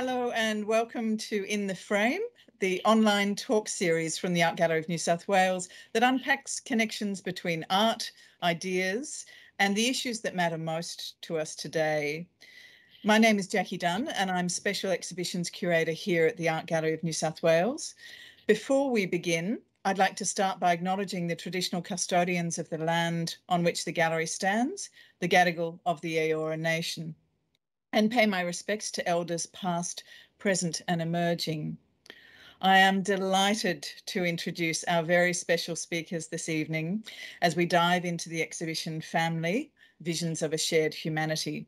Hello and welcome to In the Frame, the online talk series from the Art Gallery of New South Wales that unpacks connections between art, ideas, and the issues that matter most to us today. My name is Jackie Dunn, and I'm Special Exhibitions Curator here at the Art Gallery of New South Wales. Before we begin, I'd like to start by acknowledging the traditional custodians of the land on which the gallery stands, the Gadigal of the Eora Nation and pay my respects to elders past, present, and emerging. I am delighted to introduce our very special speakers this evening as we dive into the exhibition Family Visions of a Shared Humanity.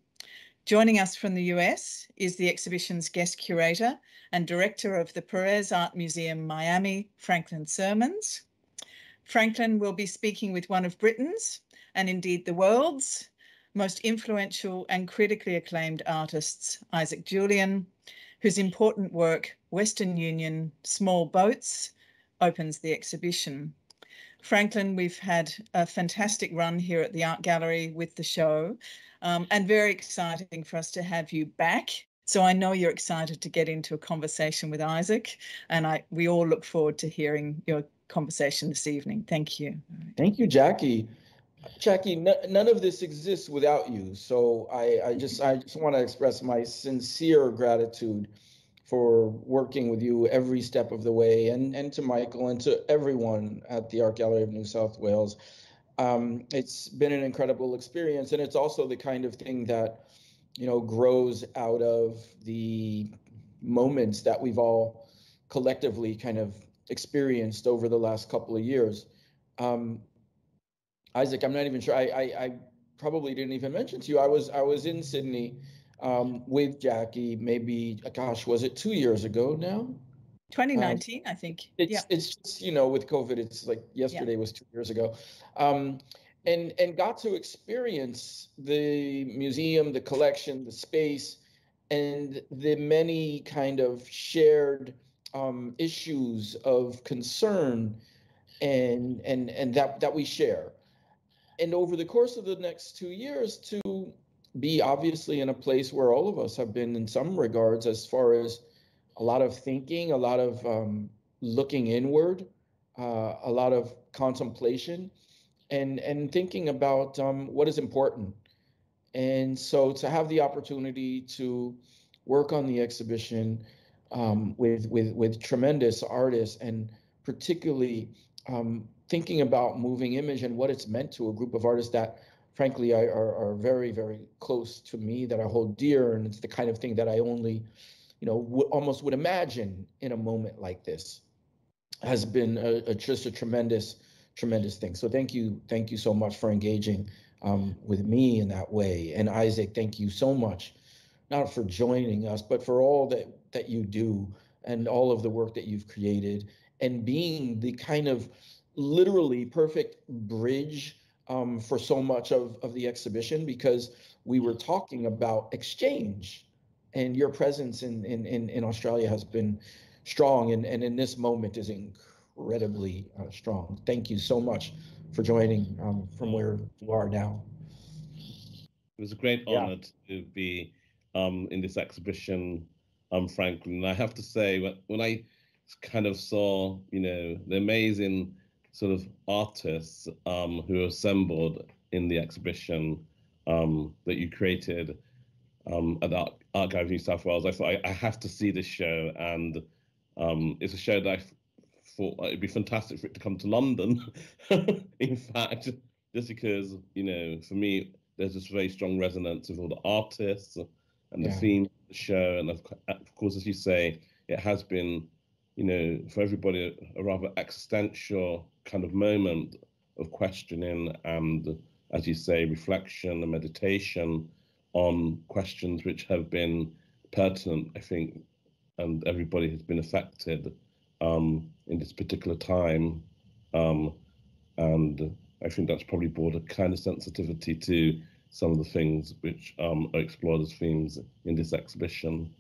Joining us from the US is the exhibition's guest curator and director of the Perez Art Museum Miami, Franklin Sirmans. Franklin will be speaking with one of Britain's, and indeed the world's, most influential and critically acclaimed artists, Isaac Julien, whose important work, Western Union Small Boats, opens the exhibition. Franklin, we've had a fantastic run here at the Art Gallery with the show, um, and very exciting for us to have you back. So I know you're excited to get into a conversation with Isaac, and I we all look forward to hearing your conversation this evening. Thank you. Thank you, Jackie. Jackie, none of this exists without you. So I, I just I just want to express my sincere gratitude for working with you every step of the way, and and to Michael and to everyone at the Art Gallery of New South Wales. Um, it's been an incredible experience, and it's also the kind of thing that you know grows out of the moments that we've all collectively kind of experienced over the last couple of years. Um, Isaac, I'm not even sure. I, I, I probably didn't even mention to you. I was I was in Sydney um, with Jackie. Maybe gosh, was it two years ago now? 2019, um, I think. It's yeah. it's just you know with COVID, it's like yesterday yeah. was two years ago, um, and and got to experience the museum, the collection, the space, and the many kind of shared um, issues of concern, and and and that that we share and over the course of the next two years to be obviously in a place where all of us have been in some regards as far as a lot of thinking a lot of um, looking inward uh, a lot of contemplation and and thinking about um, what is important. And so to have the opportunity to work on the exhibition um, with with with tremendous artists and particularly um, thinking about moving image and what it's meant to a group of artists that frankly I, are, are very very close to me that i hold dear and it's the kind of thing that i only you know w- almost would imagine in a moment like this has been a, a, just a tremendous tremendous thing. So thank you thank you so much for engaging um, with me in that way. And isaac thank you so much not for joining us but for all that that you do and all of the work that you've created and being the kind of literally perfect bridge um, for so much of, of the exhibition because we were talking about exchange and your presence in, in, in, in Australia has been strong and, and in this moment is incredibly uh, strong. Thank you so much for joining um, from where you are now. It was a great honor yeah. to be um, in this exhibition, um, Franklin. And I have to say, when, when I kind of saw, you know, the amazing sort of artists um, who assembled in the exhibition um, that you created um, at the Art, Gallery of New South Wales. I thought I, I have to see this show, and um, it's a show that I thought it'd be fantastic for it to come to London. in fact, just because you know, for me, there's this very strong resonance with all the artists and the yeah. theme of the show, and of, of course, as you say, it has been you know, for everybody, a, rather existential kind of moment of questioning and, as you say, reflection and meditation on questions which have been pertinent, I think, and everybody has been affected um, in this particular time. Um, and I think that's probably brought a kind of sensitivity to some of the things which um, are explored as themes in this exhibition.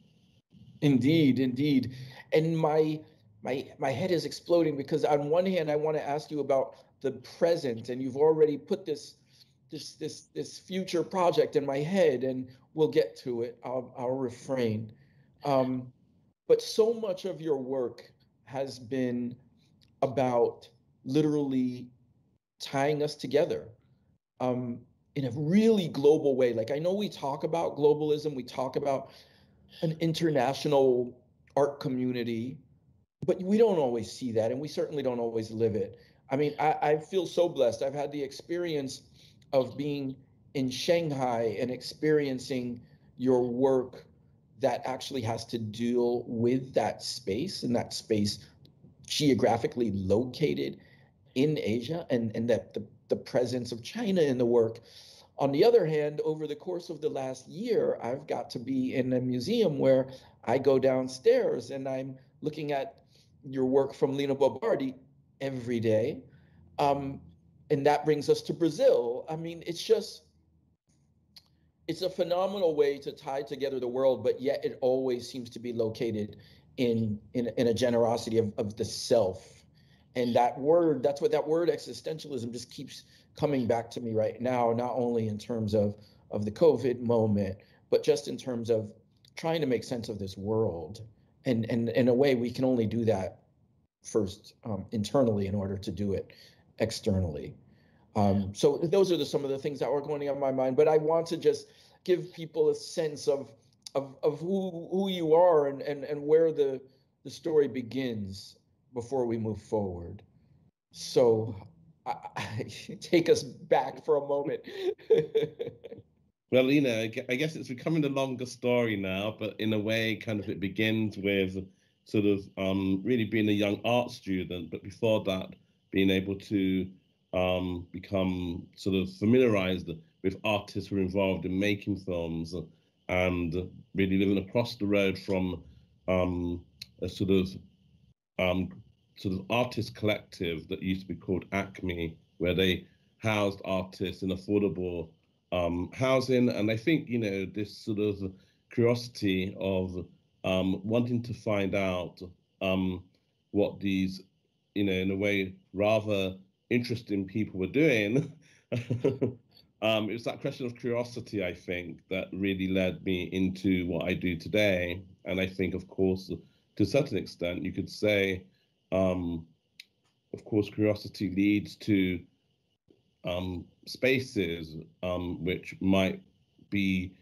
Indeed, indeed. And my my my head is exploding because on one hand I want to ask you about the present and you've already put this this this this future project in my head and we'll get to it. I'll I'll refrain. Um, but so much of your work has been about literally tying us together um, in a really global way. Like I know we talk about globalism, we talk about an international art community, but we don't always see that, and we certainly don't always live it. I mean, I, I feel so blessed. I've had the experience of being in Shanghai and experiencing your work that actually has to deal with that space and that space geographically located in Asia and, and that the, the presence of China in the work. On the other hand, over the course of the last year, I've got to be in a museum where I go downstairs and I'm looking at your work from Lina Bo Bardi every day. Um, and that brings us to Brazil. I mean, it's just, it's a phenomenal way to tie together the world, but yet it always seems to be located in in, in a generosity of, of the self. And that word, that's what that word existentialism just keeps coming back to me right now, not only in terms of of the COVID moment, but just in terms of trying to make sense of this world. And and in a way, we can only do that first um, internally in order to do it externally. Um, so those are the, some of the things that were going on in my mind. But I want to just give people a sense of of, of who who you are and, and, and where the the story begins before we move forward. So I, take us back for a moment. well, you know, I guess it's becoming a longer story now, but in a way, kind of it begins with sort of um, really being a young art student, but before that, being able to um, become sort of familiarized with artists who are involved in making films and really living across the road from um, a sort of um, sort of artist collective that used to be called Acme, where they housed artists in affordable um, housing. And I think you know this sort of curiosity of um, wanting to find out um, what these, you know, in a way rather interesting people were doing. um, it was that question of curiosity, I think, that really led me into what I do today. And I think, of course, to a certain extent, you could say, um, of course, curiosity leads to um, spaces um, which might be,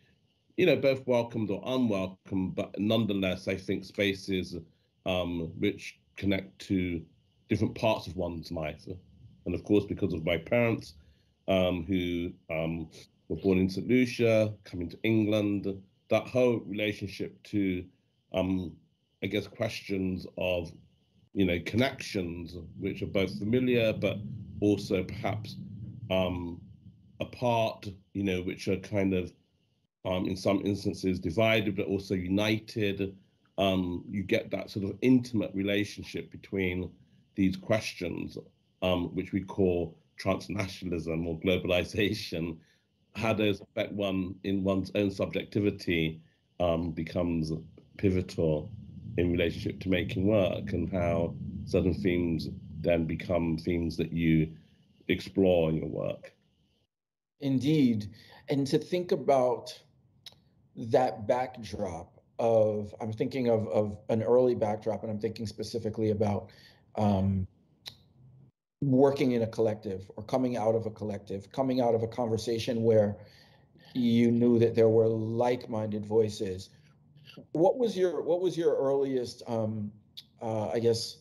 you know, both welcomed or unwelcome, but nonetheless, I think spaces um, which connect to different parts of one's life and of course because of my parents um, who um, were born in St. Lucia, coming to England, that whole relationship to, um, I guess, questions of, you know, connections, which are both familiar, but also perhaps um, apart, you know, which are kind of, um, in some instances, divided, but also united. Um, you get that sort of intimate relationship between these questions um, which we call transnationalism or globalization, how those affect one in one's own subjectivity um, becomes pivotal in relationship to making work and how certain themes then become themes that you explore your work. Indeed. And to think about that backdrop of, I'm thinking of, of an early backdrop, and I'm thinking specifically about um, working in a collective or coming out of a collective, coming out of a conversation where you knew that there were like-minded voices. What was your what was your earliest, um, uh, I guess,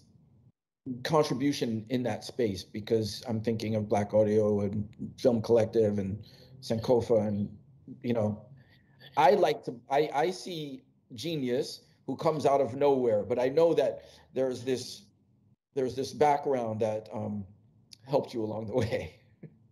contribution in that space? Because I'm thinking of Black Audio and Film Collective and Sankofa, and you know, I like to I I see genius who comes out of nowhere, but I know that there's this there's this background that um, helped you along the way.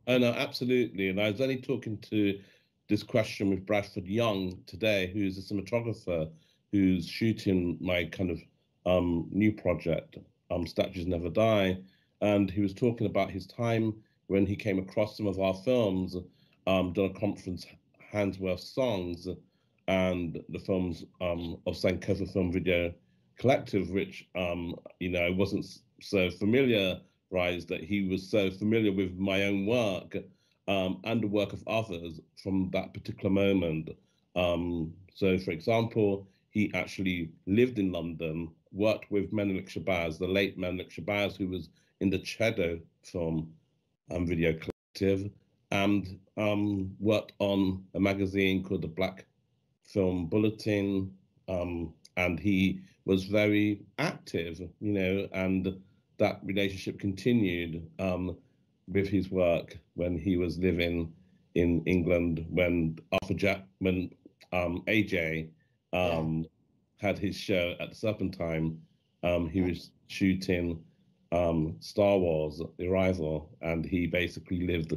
Oh no, absolutely. And I was only talking to this question with Bradford Young today, who's a cinematographer who's shooting my kind of um, new project, um, Statues Never Die. And he was talking about his time when he came across some of our films, um, done a conference, Handsworth Songs, and the films um, of Sankofa Film Video Collective, which, um, you know, I wasn't so familiar rise that he was so familiar with my own work um, and the work of others from that particular moment. Um, so, for example, he actually lived in London, worked with Menelik Shabazz, the late Menelik Shabazz, who was in the Ceddo film um, Video Collective, and um, worked on a magazine called the Black Film Bulletin. Um, and he was very active, you know, and that relationship continued um, with his work when he was living in England when Arthur Jafa when um, AJ um. Had his show at the Serpentine. Um, he was shooting um, Star Wars: The Arrival, and he basically lived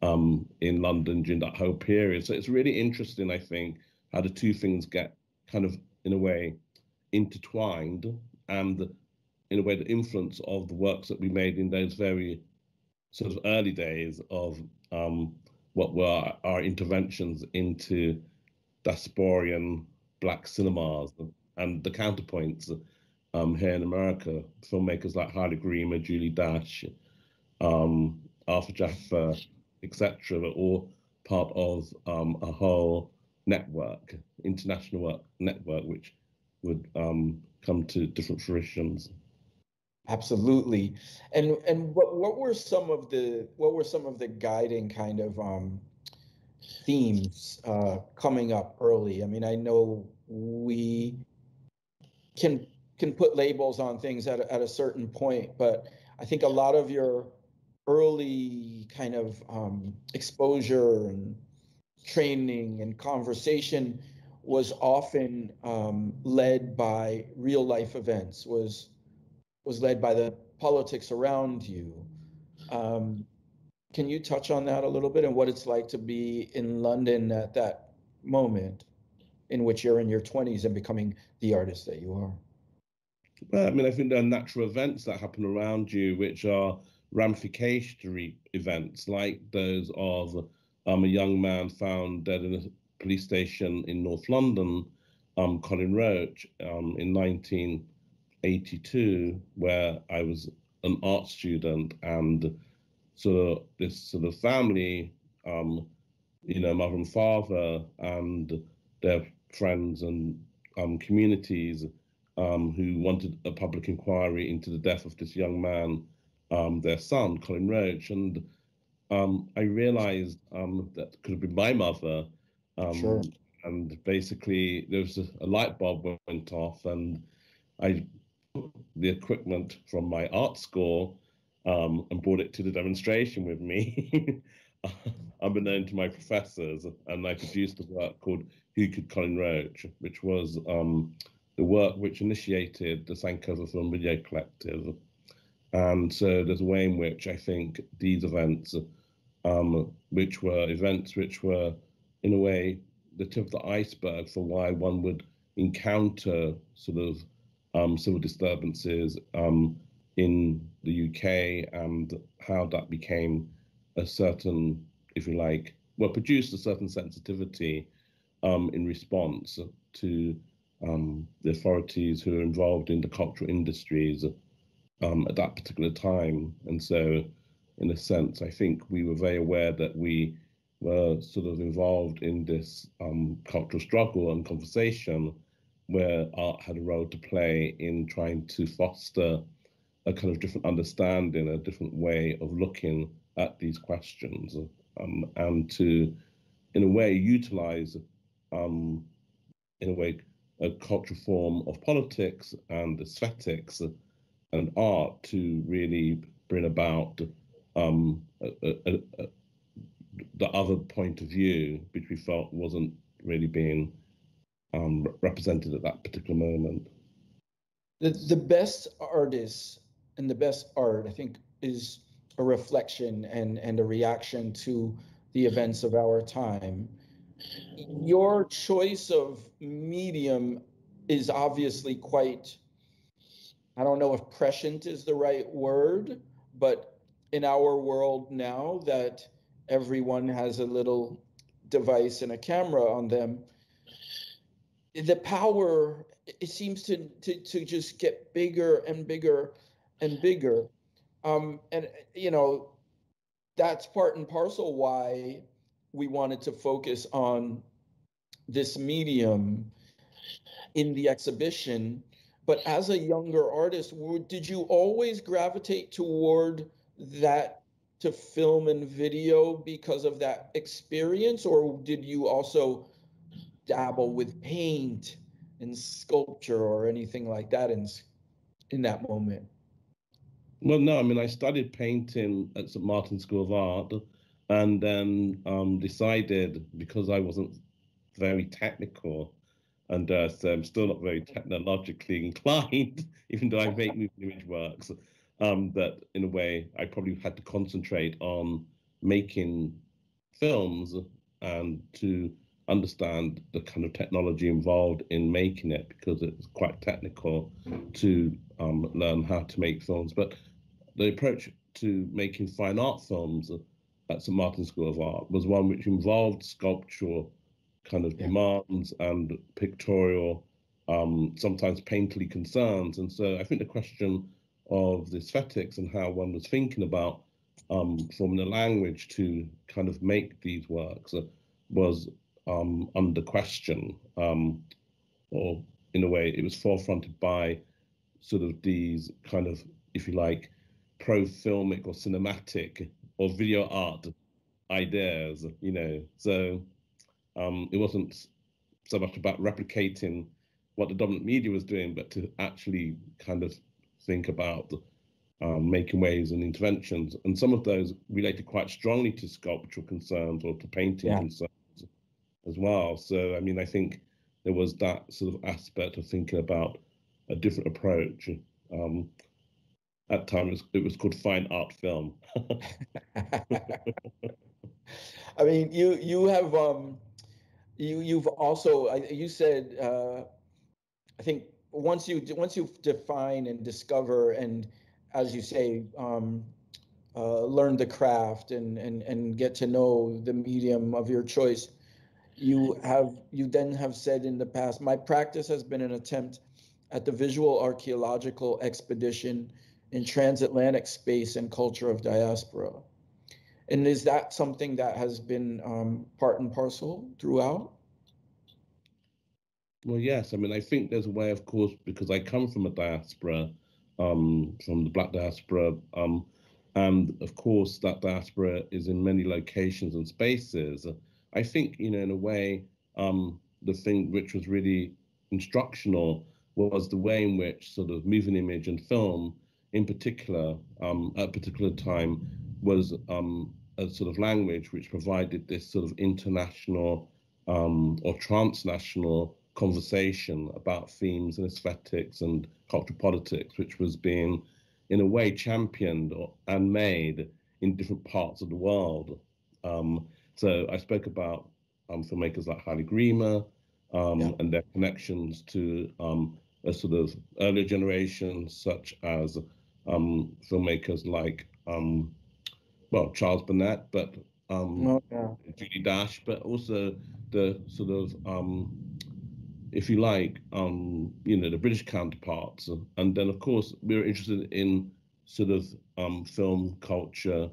um, in London during that whole period. So it's really interesting, I think, how the two things get kind of in a way intertwined, and in a way the influence of the works that we made in those very sort of early days of um, what were our interventions into diasporian black cinemas and the counterpoints um, here in America. Filmmakers like Haile Gerima, Julie Dash, um, Arthur Jafa, etc., were all part of um, a whole network, international work, network, which would um, come to different fruitions. Absolutely. And and what what were some of the what were some of the guiding kind of um, themes uh, coming up early? I mean, I know we can can put labels on things at a, at a certain point, but I think a lot of your early kind of um, exposure and training and conversation was often um, led by real life events was was led by the politics around you. Um, can you touch on that a little bit and what it's like to be in London at that moment in which you're in your 20s and becoming the artist that you are? Well, I mean, I think there are natural events that happen around you, which are ramification events, like those of um, a young man found dead in a police station in North London, um, Colin Roach, um, in 1982, where I was an art student and sort of this sort of family, um, you know, mother and father and their friends and um, communities um, who wanted a public inquiry into the death of this young man, um, their son, Colin Roach. And um, I realized um, that could have been my mother. sure. And basically, there was a, a light bulb went off, and I took the equipment from my art school um, and brought it to the demonstration with me, unbeknown to my professors. And I produced a work called Could Colin Roach, which was um, the work which initiated the Sankofa Video Collective. And so there's a way in which I think these events, um, which were events which were, in a way, the tip of the iceberg for why one would encounter sort of um, civil disturbances um, in the UK and how that became a certain, if you like, well, produced a certain sensitivity um, in response to um, the authorities who are involved in the cultural industries um, at that particular time. And so, in a sense, I think we were very aware that we were sort of involved in this um, cultural struggle and conversation where art had a role to play in trying to foster a kind of different understanding, a different way of looking at these questions, um, and to, in a way, utilize, um, in a way, a cultural form of politics and aesthetics and art to really bring about um, a, a, a, the other point of view, which we felt wasn't really being um, represented at that particular moment. The, the best artists and the best art, I think, is a reflection and, and a reaction to the events of our time. Your choice of medium is obviously quite, I don't know if prescient is the right word, but in our world now that everyone has a little device and a camera on them, the power it seems to, to to just get bigger and bigger and bigger. Um, and you know that's part and parcel why we wanted to focus on this medium in the exhibition. But as a younger artist, did you always gravitate toward that to film and video because of that experience, or did you also dabble with paint and sculpture or anything like that in in that moment? Well, no, I mean, I studied painting at St. Martin's School of Art and then um, decided because I wasn't very technical and uh, so I'm still not very technologically inclined, even though I make moving image works, um, that in a way I probably had to concentrate on making films and to understand the kind of technology involved in making it because it's quite technical to um, learn how to make films. But the approach to making fine art films at St Martin's School of Art was one which involved sculptural kind of yeah. demands and pictorial, um, sometimes painterly concerns. And so I think the question of the aesthetics and how one was thinking about um, forming a language to kind of make these works uh, was um, under question, um, or in a way, it was forefronted by sort of these kind of, if you like, pro filmic or cinematic or video art ideas, you know. So um, it wasn't so much about replicating what the dominant media was doing, but to actually kind of think about um, making waves and interventions. And some of those related quite strongly to sculptural concerns or to painting yeah. concerns as well. So, I mean, I think there was that sort of aspect of thinking about a different approach. Um, at times, it was called fine art film. I mean, you you have um, you you've also you said uh, I think once you once you define and discover and as you say um, uh, learn the craft and and and get to know the medium of your choice you have you then have said in the past my practice has been an attempt at the visual archaeological expedition in transatlantic space and culture of diaspora. And is that something that has been um, part and parcel throughout? Well yes. I mean i think there's a way of course because i come from a diaspora um, from the black diaspora um, and of course that diaspora is in many locations and spaces. I think, you know, in a way, um, the thing which was really instructional was the way in which sort of moving image and film, in particular, um, at a particular time, was um, a sort of language which provided this sort of international um, or transnational conversation about themes and aesthetics and cultural politics, which was being, in a way, championed or, and made in different parts of the world. Um, so I spoke about um, filmmakers like Haile Gerima um, yeah. and their connections to um, a sort of earlier generation, such as um, filmmakers like, um, well, Charles Burnett, but um, oh, yeah. Julie Dash, but also the sort of, if you like, you know, the British counterparts. And then, of course, we were interested in sort of film culture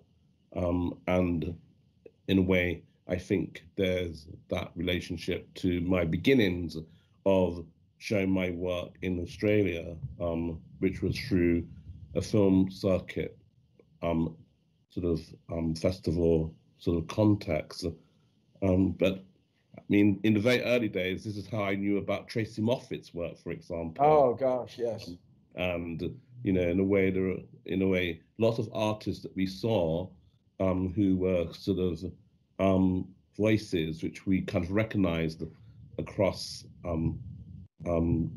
and in a way, I think there's that relationship to my beginnings of showing my work in Australia, um, which was through a film circuit um, sort of um, festival sort of context. Um, but I mean, in the very early days, this is how I knew about Tracey Moffatt's work, for example. Oh gosh, yes. and you know, in a way, there are in a way lots of artists that we saw um, who were sort of um, voices which we kind of recognized across um, um,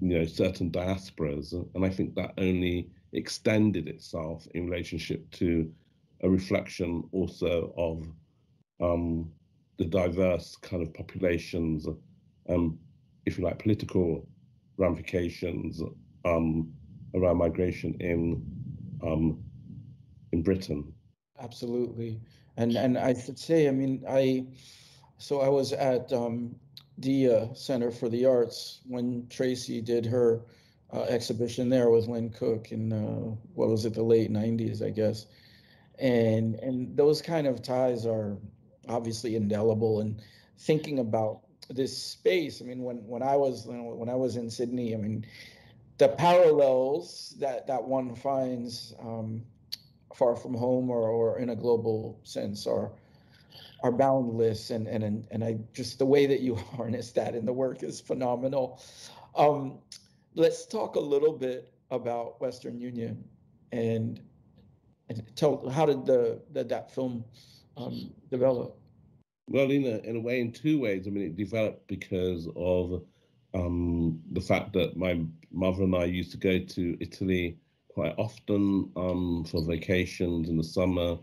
you know certain diasporas, and I think that only extended itself in relationship to a reflection also of um, the diverse kind of populations, um, if you like, political ramifications um, around migration in um, in Britain. Absolutely, and and I should say, I mean, I so I was at um, the Center for the Arts when Tracy did her uh, exhibition there with Lynne Cooke in uh, what was it, the late '90s, I guess, and and those kind of ties are obviously indelible. And thinking about this space. I mean, when when I was you know, when I was in Sydney, I mean, the parallels that that one finds um, far from home or, or in a global sense are are boundless and and and I just the way that you harness that in the work is phenomenal. Um, let's talk a little bit about Western Union and and tell how did the, the that film um, develop? Well, in a in a way, in two ways. I mean, it developed because of um, the fact that my mother and I used to go to Italy quite often um, for vacations in the summer,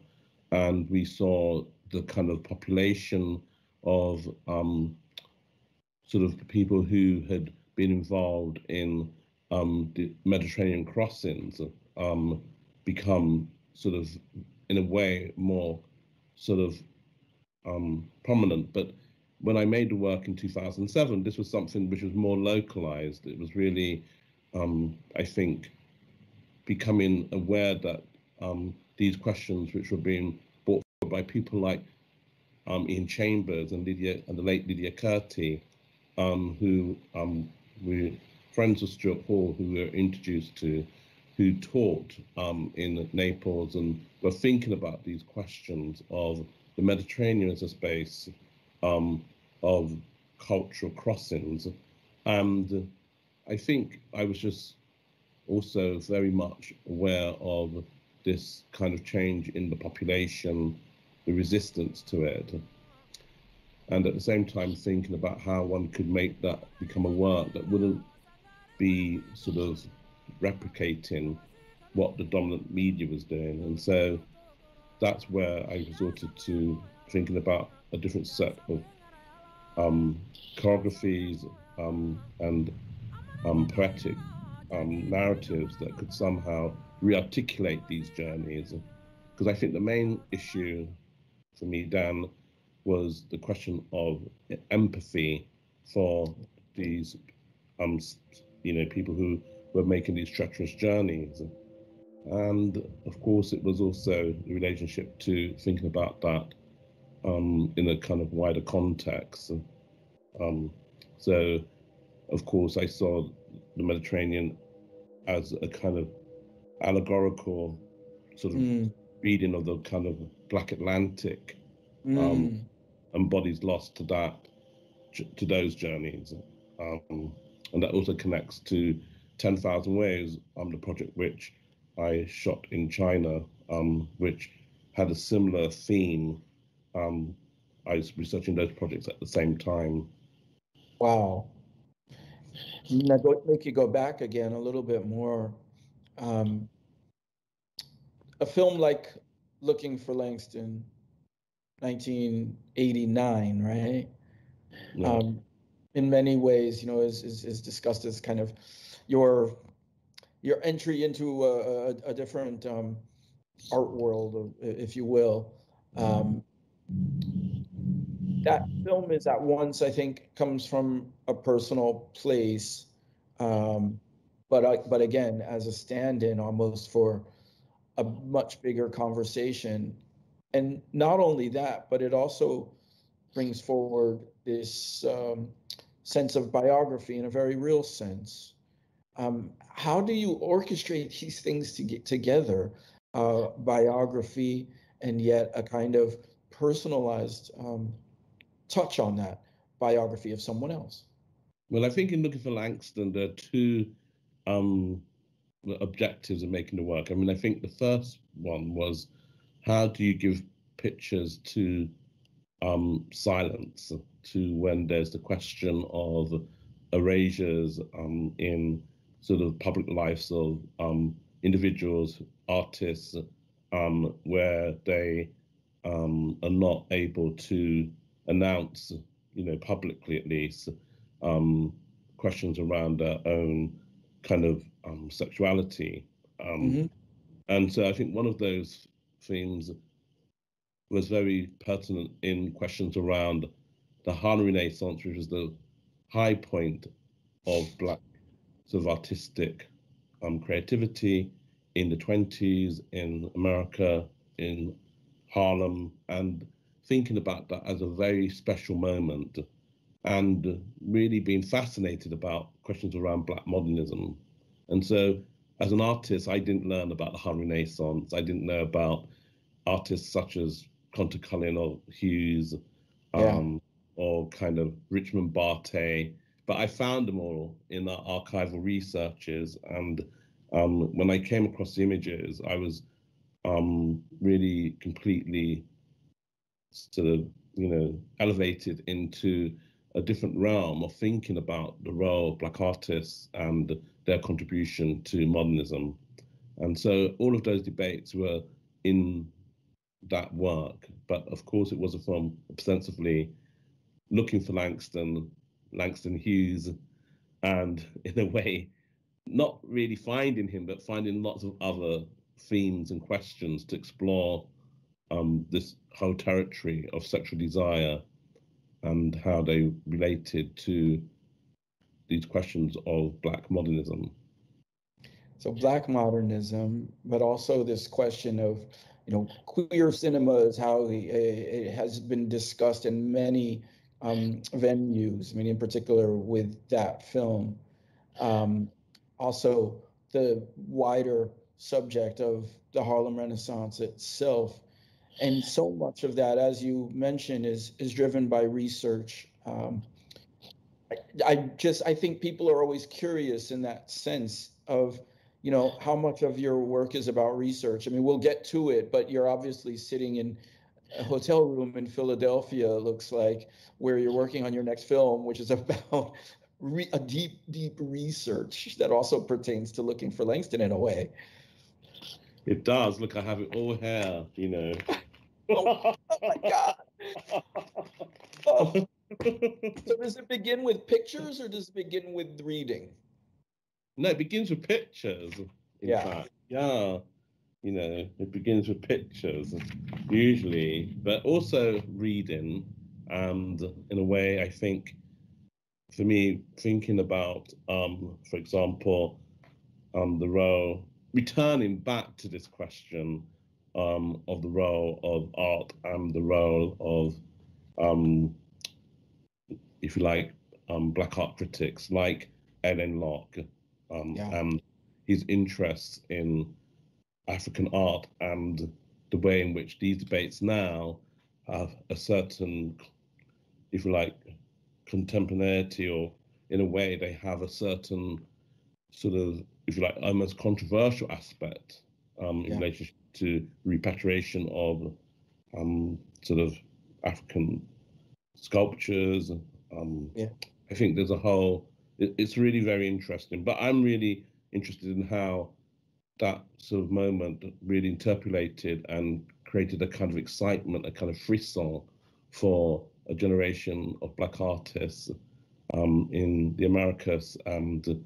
and we saw the kind of population of um, sort of people who had been involved in um, the Mediterranean crossings um, become sort of, in a way, more sort of um, prominent. But when I made the work in 2007, this was something which was more localized. It was really, um, I think, becoming aware that um, these questions, which were being brought forward by people like um, Iain Chambers and Lydia and the late Lydia Curti, who were friends of Stuart Hall, who we were introduced to, who taught um, in Naples and were thinking about these questions of the Mediterranean as a space um, of cultural crossings. And I think I was just also very much aware of this kind of change in the population, the resistance to it. And at the same time, thinking about how one could make that become a work that wouldn't be sort of replicating what the dominant media was doing. And so that's where I resorted to thinking about a different set of um, choreographies um, and um, poetic um, narratives that could somehow rearticulate these journeys. Because I think the main issue for me, Dan, was the question of empathy for these, um, you know, people who were making these treacherous journeys. And of course, it was also the relationship to thinking about that um, in a kind of wider context. Um, so, of course, I saw the Mediterranean as a kind of allegorical sort of mm. reading of the kind of Black Atlantic um, mm. And bodies lost to that, to those journeys. Um, and that also connects to 10,000 Waves, um, the project which I shot in China, um, which had a similar theme. Um, I was researching those projects at the same time. Wow. Now, go, make you go back again a little bit more. Um, a film like Looking for Langston, 1989, right? Yeah. Um, in many ways, you know, is, is, is discussed as kind of your your entry into a, a, a different um, art world, if you will. Um, that film is at once, I think, comes from a personal place, um, but I, but again, as a stand-in almost for a much bigger conversation, and not only that, but it also brings forward this um, sense of biography in a very real sense. Um, how do you orchestrate these things to get together? Uh, biography and yet a kind of personalized um, touch on that biography of someone else. Well, I think in looking for Langston, there are two um, objectives of making the work. I mean, I think the first one was how do you give pictures to um, silence, to when there's the question of erasures um, in sort of public lives of um, individuals, artists, um, where they um, are not able to announce, you know, publicly at least, um, questions around their own kind of um, sexuality. Mm-hmm. And so I think one of those themes was very pertinent in questions around the Harlem Renaissance, which was the high point of Black sort of artistic um, creativity in the 20s in America, in Harlem, and thinking about that as a very special moment and really being fascinated about questions around Black modernism. And so, as an artist, I didn't learn about the Harlem Renaissance. I didn't know about artists such as Countee Cullen or Hughes, um, yeah. or kind of Richmond Barthé. But I found them all in the archival researches. And um, when I came across the images, I was um, really completely sort of, you know, elevated into a different realm of thinking about the role of Black artists and their contribution to modernism. And so all of those debates were in that work, but of course it was from ostensibly looking for Langston, Langston Hughes, and in a way, not really finding him, but finding lots of other themes and questions to explore um, this whole territory of sexual desire and how they related to these questions of Black modernism. So Black modernism, but also this question of, you know, queer cinema is how it has been discussed in many um, venues. I mean, in particular with that film. Um, also, the wider subject of the Harlem Renaissance itself and so much of that, as you mentioned, is is driven by research. Um, I, I just I think people are always curious in that sense of you know how much of your work is about research. I mean, we'll get to it, but you're obviously sitting in a hotel room in Philadelphia. Looks like where you're working on your next film, which is about re- a deep, deep research that also pertains to looking for Langston in a way. It does. Look, I have it all here, you know. oh, my god. Oh. So does it begin with pictures or does it begin with reading? No, it begins with pictures. yeah. Fact. Yeah. You know, it begins with pictures usually, but also reading. And in a way, I think for me, thinking about, um, for example, um, the role, returning back to this question um, of the role of art and the role of, um, if you like, um, black art critics like Alain Locke um, yeah. and his interest in African art and the way in which these debates now have a certain, if you like, contemporaneity or in a way they have a certain sort of, if you like, almost controversial aspect um, in yeah. relationship to repatriation of um, sort of African sculptures. Um, yeah. I think there's a whole, it, it's really very interesting. But I'm really interested in how that sort of moment really interpolated and created a kind of excitement, a kind of frisson for a generation of Black artists um, in the Americas. And,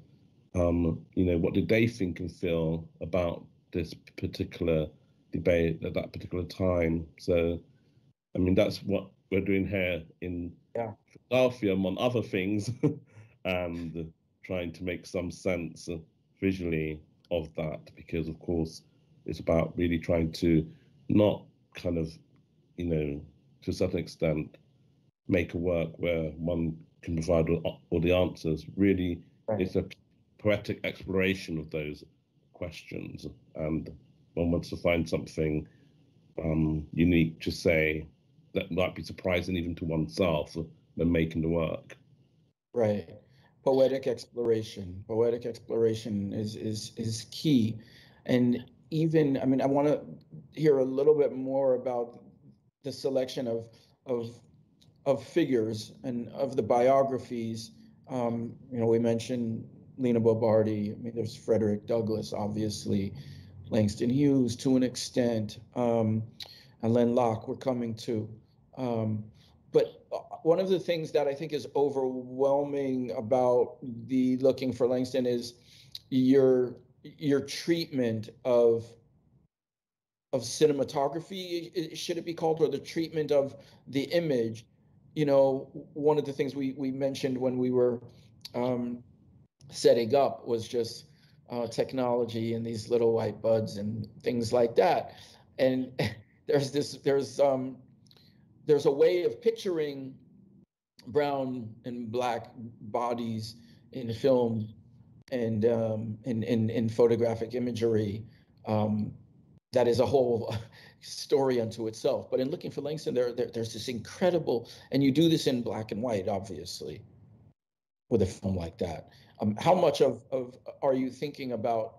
um, you know, what did they think and feel about this particular debate at that particular time. So, I mean, that's what we're doing here in yeah. Philadelphia, among other things, and trying to make some sense visually of that, because of course, it's about really trying to not kind of, you know, to a certain extent, make a work where one can provide all, all the answers. Really, right. it's a poetic exploration of those questions, and one wants to find something um, unique to say that might be surprising even to oneself when making the work. Right. Poetic exploration. Poetic exploration is is is key. And even I mean I want to hear a little bit more about the selection of of of figures and of the biographies. Um, you know, we mentioned Lina Bo Bardi. I mean, there's Frederick Douglass, obviously, Langston Hughes to an extent, um, and Alain Locke we're coming to. Um, but uh, one of the things that I think is overwhelming about the looking for Langston is your your treatment of of cinematography should it be called or the treatment of the image you know one of the things we we mentioned when we were um, setting up was just uh, technology and these little white buds and things like that. And there's this there's um there's a way of picturing brown and black bodies in film and um, in, in, in photographic imagery. Um, that is a whole story unto itself. But in looking for Langston, there, there, there's this incredible, and you do this in black and white, obviously, with a film like that. Um, how much of, of are you thinking about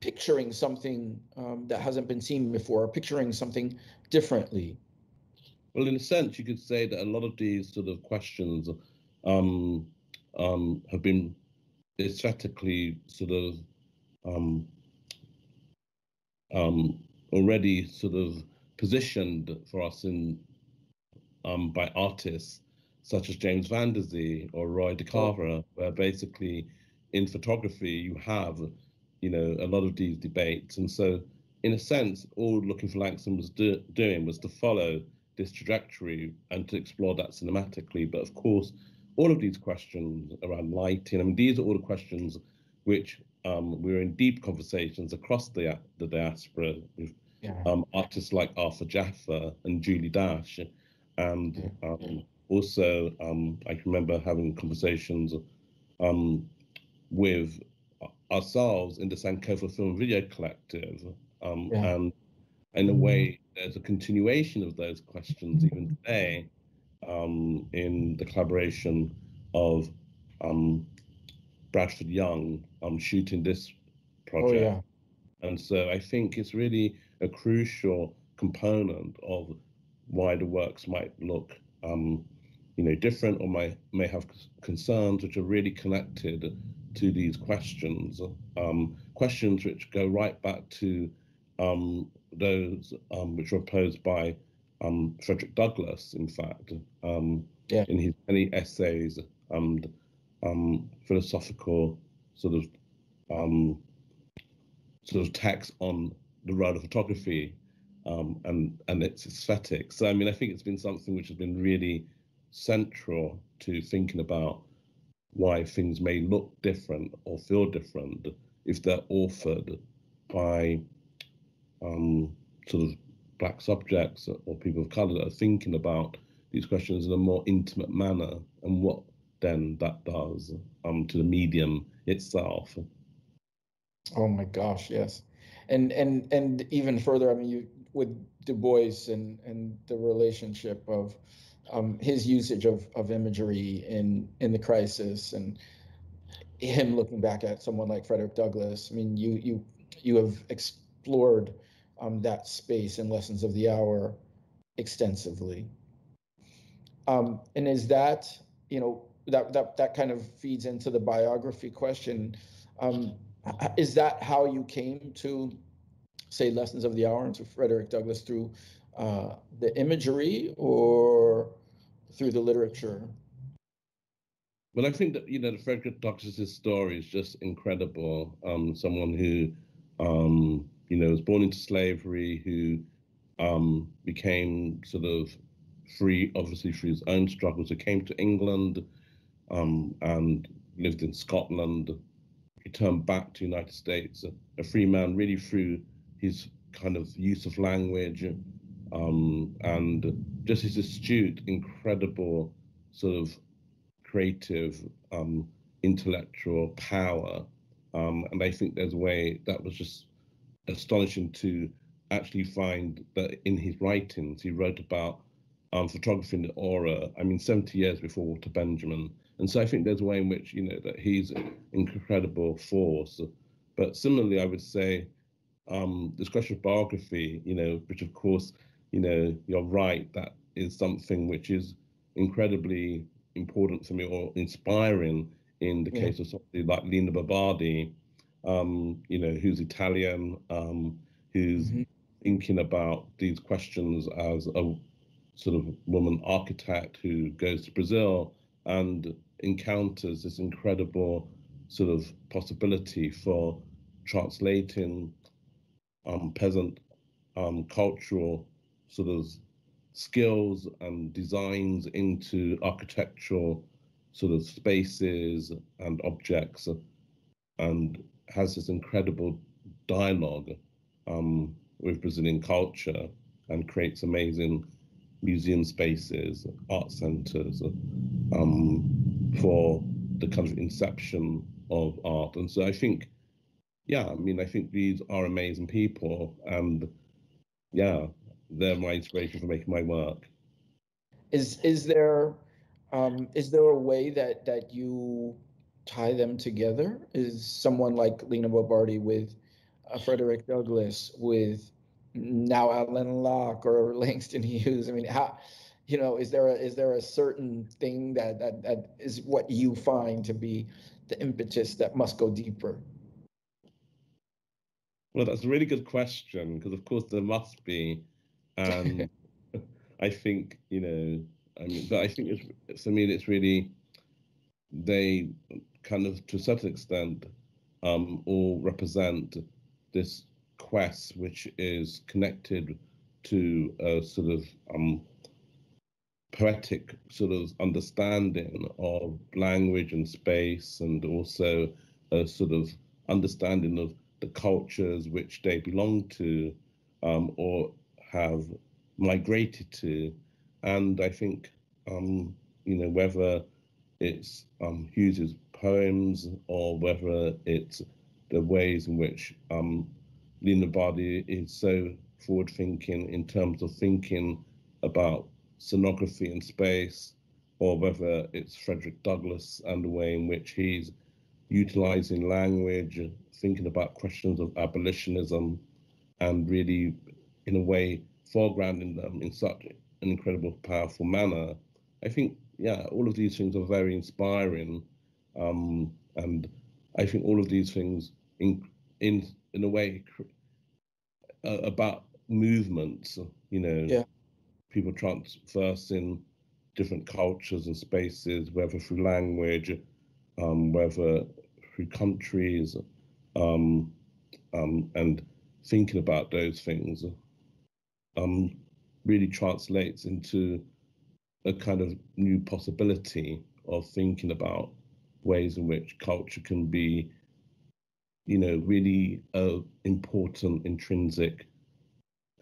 picturing something um, that hasn't been seen before, or picturing something differently? Well, in a sense, you could say that a lot of these sort of questions um, um, have been aesthetically sort of um, um, already sort of positioned for us in by artists such as James Van Der Zee or Roy DeCarava, where basically in photography you have, you know, a lot of these debates. And so, in a sense, all Looking for Langston was do doing was to follow this trajectory and to explore that cinematically. But of course, all of these questions around lighting, I mean, these are all the questions which um, we were in deep conversations across the, the diaspora with yeah. um, artists like Arthur Jafa and Julie Dash. And um, also, um, I can remember having conversations um, with ourselves in the Sankofa Film Video Collective. Um, yeah. And in a way, there's a continuation of those questions even today um, in the collaboration of um, Bradford Young um, shooting this project. Oh, yeah. And so I think it's really a crucial component of why the works might look, um, you know, different or may may have concerns which are really connected to these questions, um, questions which go right back to um, those um, which were posed by um, Frederick Douglass, in fact, um, yeah. in his many essays and um, philosophical sort of um, sort of texts on the role of photography um, and and its aesthetics. So I mean, I think it's been something which has been really central to thinking about why things may look different or feel different if they're authored by um, sort of black subjects or people of color that are thinking about these questions in a more intimate manner and what then that does um, to the medium itself. Oh my gosh, yes. And and and even further, I mean you with Du Bois and and the relationship of um, his usage of, of imagery in in the crisis and him looking back at someone like Frederick Douglass. I mean, you you you have explored um, that space in Lessons of the Hour extensively. Um, and is that, you know, that, that, that kind of feeds into the biography question. Um, is that how you came to, say, Lessons of the Hour and to Frederick Douglass through uh, the imagery or through the literature? Well, I think that you know the Frederick Douglass's story is just incredible. Um, someone who um, you know, was born into slavery, who um, became sort of free, obviously through his own struggles, who came to England um, and lived in Scotland, returned back to the United States, a, a, free man really through his kind of use of language um, and just his astute, incredible sort of creative, um, intellectual power. Um, and I think there's a way that was just astonishing to actually find that in his writings he wrote about um, photography in the aura. I mean, 70 years before Walter Benjamin, and so I think there's a way in which you know that he's an incredible force. But similarly, I would say um, this question of biography, you know, which of course, you know, you're right, that is something which is incredibly important for me or inspiring in the yeah. case of somebody like Lina Bo Bardi, um, you know, who's Italian, um, who's mm-hmm. thinking about these questions as a sort of woman architect who goes to Brazil and encounters this incredible sort of possibility for translating um, peasant um, cultural sort of skills and designs into architectural sort of spaces and objects and has this incredible dialogue um, with Brazilian culture and creates amazing museum spaces, art centres, um, for the kind of inception of art. And so I think, yeah, I mean, I think these are amazing people, and yeah, they're my inspiration for making my work. Is is there um, is there a way that that you tie them together? Is someone like Lina Bo Bardi with uh, Frederick Douglass with now Alain Locke or Langston Hughes? I mean, how you know is there a, is there a certain thing that that that is what you find to be the impetus that must go deeper? Well, that's a really good question because, of course, there must be, and I think you know, I mean, but I think it's, it's I mean, it's really they kind of to a certain extent um, all represent this quest, which is connected to a sort of um, poetic sort of understanding of language and space, and also a sort of understanding of the cultures which they belong to um, or have migrated to. And I think, um, you know, whether it's um, Hughes's poems or whether it's the ways in which um, Lina Bardi is so forward thinking in terms of thinking about scenography and space, or whether it's Frederick Douglass and the way in which he's utilizing language, thinking about questions of abolitionism, and really, in a way, foregrounding them in such an incredible, powerful manner. I think, yeah, all of these things are very inspiring, um, and I think all of these things, in in in a way, uh, about movements. You know, yeah people traversing different cultures and spaces, whether through language, um, whether through countries, um, um, and thinking about those things um, really translates into a kind of new possibility of thinking about ways in which culture can be, you know, really a important intrinsic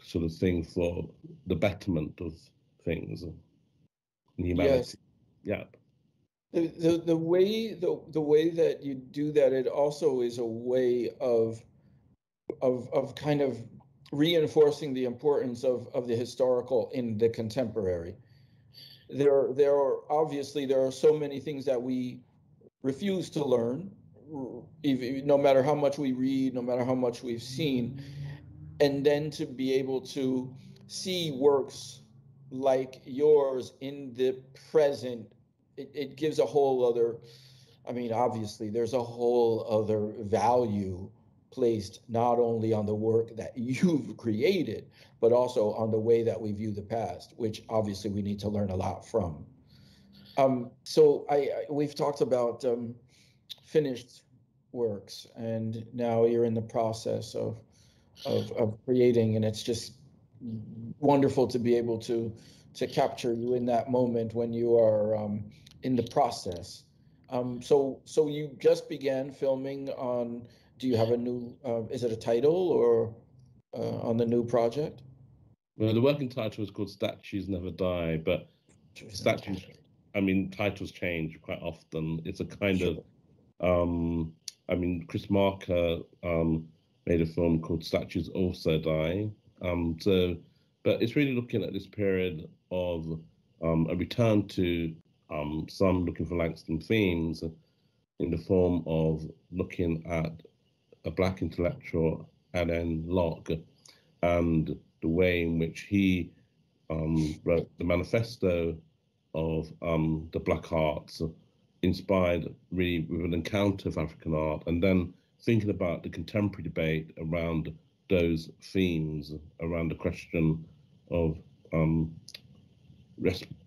sort of thing for the betterment of things and humanity. Yes. Yeah. The, the, the way the, the way that you do that it also is a way of of of kind of reinforcing the importance of, of the historical in the contemporary. There there are obviously there are so many things that we refuse to learn, no matter how much we read, no matter how much we've seen and then to be able to see works like yours in the present it, it gives a whole other i mean obviously there's a whole other value placed not only on the work that you've created but also on the way that we view the past which obviously we need to learn a lot from. Um, so I, I, we've talked about um, finished works and now you're in the process of of, of creating and it's just wonderful to be able to to capture you in that moment when you are um, in the process. Um, so so you just began filming on do you have a new uh, is it a title or uh, on the new project well the working title is called statues never die but statues i mean titles change quite often it's a kind sure. of um i mean chris marker um made a film called Statues Also Die. Um, so, but it's really looking at this period of um, a return to um, some looking for Langston themes in the form of looking at a black intellectual, Alain Locke, and the way in which he um, wrote the manifesto of um, the black arts, inspired really with an encounter of African art, and then thinking about the contemporary debate around those themes, around the question of um,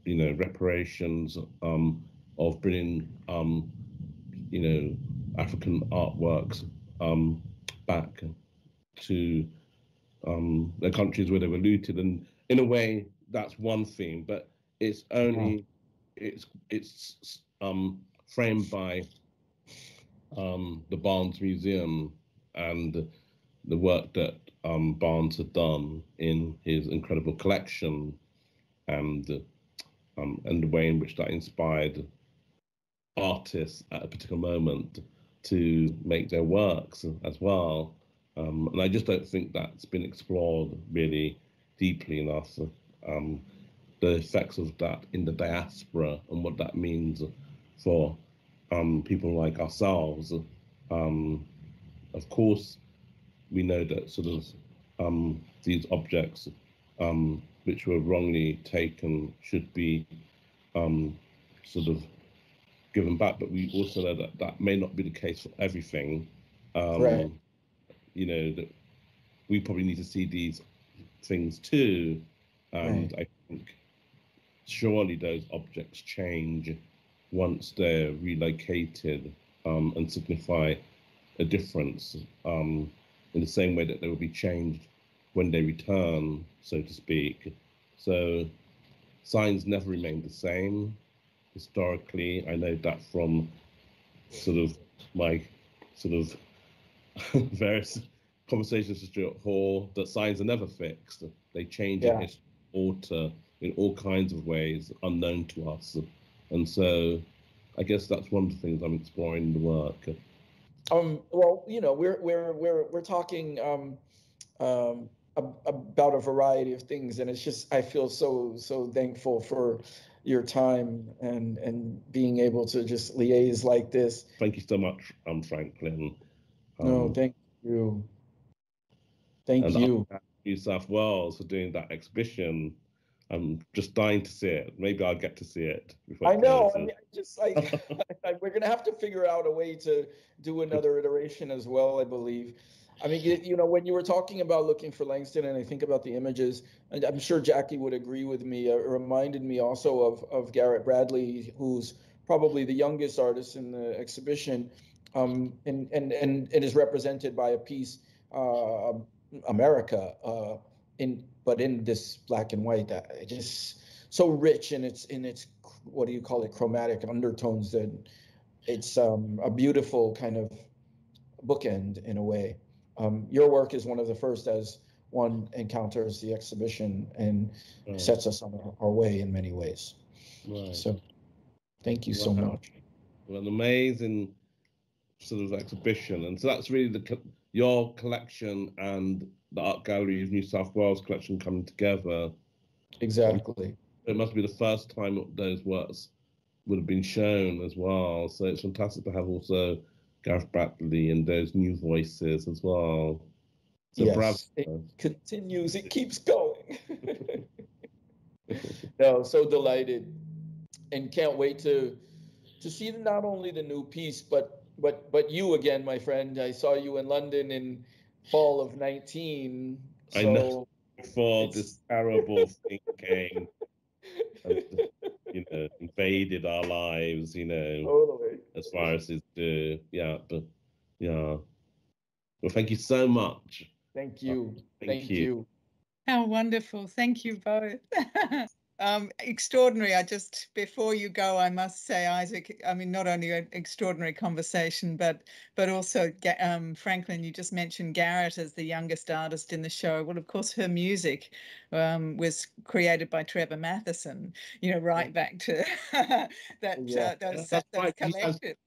you know reparations, um, of bringing um, you know African artworks um, back to um, the countries where they were looted, and in a way that's one theme, but it's only yeah. it's it's um, framed by um, the Barnes Museum and the work that um, Barnes had done in his incredible collection. and um, and the way in which that inspired artists at a particular moment to make their works as well. Um, and I just don't think that's been explored really deeply enough. Um, the effects of that in the diaspora and what that means for um, people like ourselves. Um, of course, we know that sort of um, these objects um, which were wrongly taken should be sort of given back, but we also know that that may not be the case for everything. Um, right. You know that we probably need to see these things too, and right. I think surely those objects change once they're relocated um, and signify a difference um, in the same way that they will be changed when they return, so to speak. So signs never remain the same historically. I know that from sort of my sort of various conversations with Stuart Hall that signs are never fixed. They change yeah. and alter in all kinds of ways unknown to us. And so I guess that's one of the things I'm exploring in the work. Um, well, you know, we're we're we're we're talking um, um, about a variety of things, and it's just I feel so so thankful for your time and and being able to just liaise like this. Thank you so much, um, Franklin. Um, no, thank you. Thank you. New South Wales for doing that exhibition I'm just dying to see it. Maybe I'll get to see it. I know. I mean, I just like we're gonna have to figure out a way to do another iteration as well. I believe. I mean, you, know, when you were talking about looking for Langston, and I think about the images, and I'm sure Jackie would agree with me. Uh, it reminded me also of of Garrett Bradley, who's probably the youngest artist in the exhibition, um, and and and it is represented by a piece, uh, America. Uh, in but in this black and white, uh, just so rich in its in its what do you call it chromatic undertones that it's um, a beautiful kind of bookend in a way. Um, your work is one of the first as one encounters the exhibition and right. sets us on our, our, way in many ways. Right. So, thank you wow. so much. Well, an amazing sort of exhibition, and so that's really the your collection and the Art Gallery of New South Wales collection coming together. Exactly. It must be the first time those works would have been shown as well. So it's fantastic to have also Garrett Bradley and those new voices as well. So yes, bravo. it continues. It keeps going. no, so delighted, and can't wait to to see not only the new piece, but but but you again, my friend. I saw you in London in fall of 19. So I know before this terrible thing came, you know, invaded our lives, you know, totally. as far as it do. Yeah, but yeah. Well, thank you so much. Thank you. thank, thank you. you. How wonderful. Thank you both. Um, extraordinary. I just before you go, I must say, Isaac. I mean, not only an extraordinary conversation, but but also um, Franklin. You just mentioned Garrett as the youngest artist in the show. Well, of course, her music um, was created by Trevor Mathison. You know, right back to that yeah. uh, those, That's those right. collected.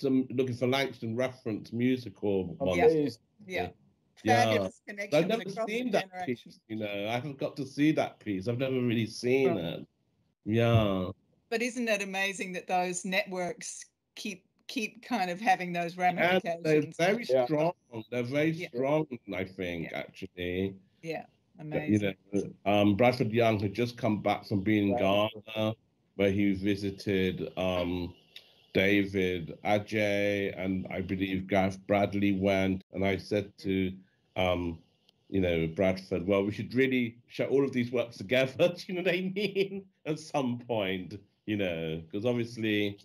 Some looking for Langston reference musical ones. Yeah. yeah fabulous yeah. connection. I've never seen that piece. You know, I haven't got to see that piece. I've never really seen right. it. Yeah. But isn't it amazing that those networks keep keep kind of having those ramifications? they're very yeah. strong. They're very yeah. strong. I think actually. Yeah. Amazing. You know, um, Bradford Young had just come back from being in Ghana, where he visited um, David, Adjaye and I believe Garrett Bradley went. And I said to um, you know, Bradford, well, we should really show all of these works together. Do you know what I mean? At some point, you know, because obviously,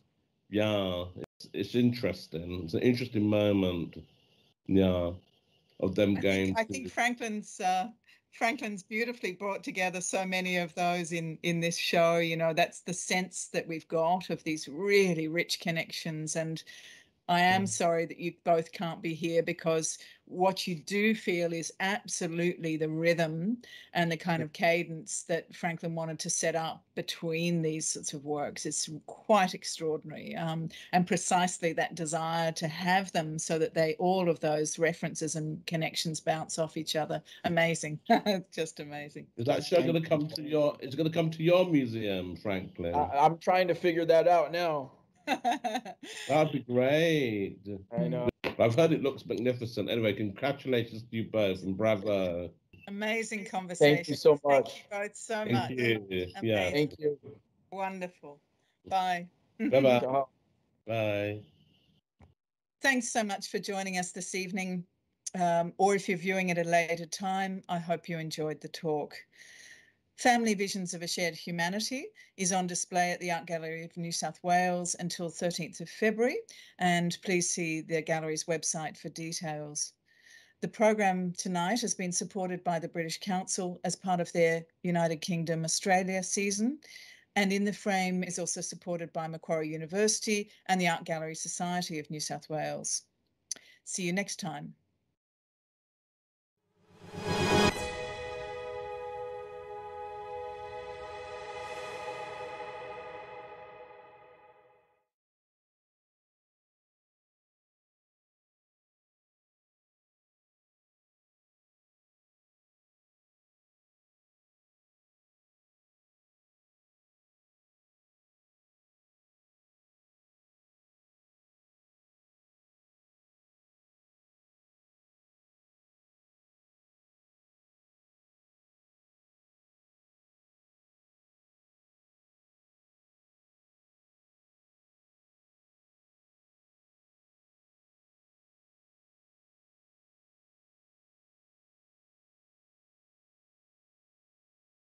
yeah, it's, it's interesting. It's an interesting moment, yeah, of them I going. Think, I think Franklin's uh, Franklin's beautifully brought together so many of those in in this show. You know, that's the sense that we've got of these really rich connections and I am sorry that you both can't be here because what you do feel is absolutely the rhythm and the kind of cadence that Franklin wanted to set up between these sorts of works. It's quite extraordinary. Um, and precisely that desire to have them so that they all of those references and connections bounce off each other. Amazing. Just amazing. Is that show going to come to your is going to come to your museum, Franklin? I, I'm trying to figure that out now. That'd be great. I know. I've heard it looks magnificent. Anyway, congratulations to you both and bravo. Amazing conversation. Thank you so much. Thank you both so Thank much. you. Yeah. Thank you. Wonderful. Bye. Bye bye. Bye. Thanks so much for joining us this evening. Um, or if you're viewing at a later time, I hope you enjoyed the talk. Family Visions of a Shared Humanity is on display at the Art Gallery of New South Wales until 13th of February, and please see the gallery's website for details. The program tonight has been supported by the British Council as part of their United Kingdom Australia season, and in the frame is also supported by Macquarie University and the Art Gallery Society of New South Wales. See you next time.